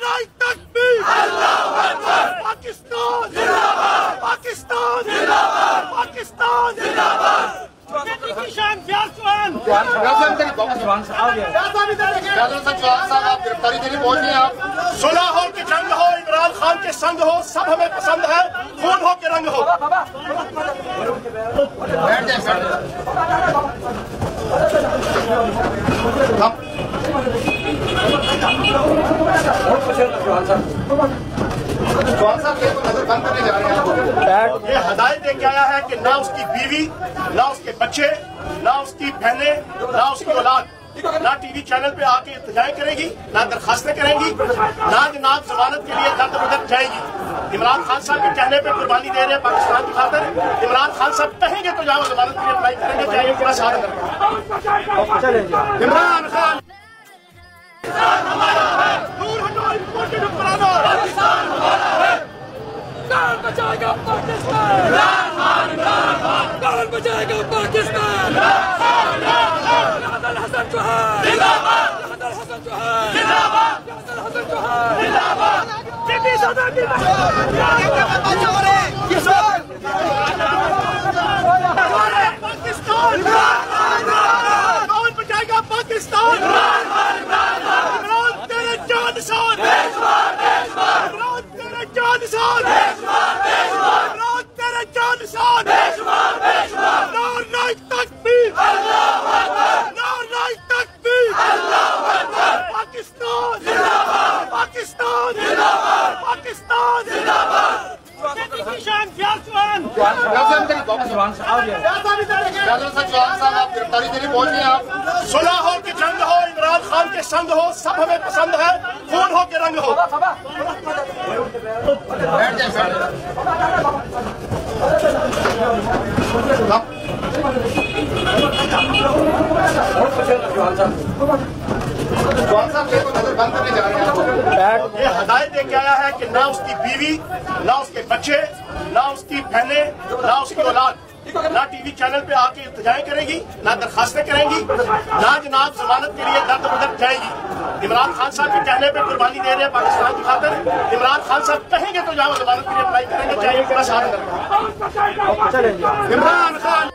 نارنائی تکبیر پاکستان پاکستان پاکستان نشان فیاضوان صلح ہو کہ جنگ ہو عمران خان کے سنگ ہو سب ہمیں پسند ہے خون ہو کہ رنگ ہو یہ ہدایت دے کے آیا ہے کہ نہ اس کی بیوی نہ اس کے بچے نہ اس کی بہنیں نہ اس کی اولاد نہ ٹی وی چینل پہ آ کے اتجائیں کرے گی نہ درخواستیں کریں گی نہ جناب ضمانت کے لیے در بدر جائے گی۔ عمران خان صاحب کے کہنے پہ قربانی دے رہے ہیں پاکستان کی خاطر۔ عمران خان صاحب کہیں گے تو جہاں ضمانت کے لیے اپلائی کریں گے چاہیے کہ بس کریں۔ گے عمران خان دور ہٹو اس موٹے کو پرانا کون بچائے گا پاکستان! کون بچائے گا پاکستان؟ یادل حسن چوہان! یادل حسن چوہان! حسن چوہان! جبی صدا پاکستان کون بچائے گا پاکستان؟ عمران تیرے صلح ہو کہ جنگ ہو عمران خان کے سنگ ہو سب ہمیں پسند ہے خون ہو کہ رنگ ہو یہ ہدایت دے کے آیا ہے کہ نہ اس کی بیوی نہ اس کے بچے نہ اس کی بہنیں نہ اس کی اولاد نہ ٹی وی چینل پہ آ کے اتجائیں کرے گی نہ درخواستیں کریں گی نہ جناب ضمانت کے لیے درد بدر جائے گی۔ عمران خان صاحب کے کہنے پہ قربانی دے رہے ہیں پاکستان کی خاطر۔ عمران خان صاحب کہیں گے تو جہاں ضمانت کے لیے اپلائی کریں گے چاہیے گے عمران خان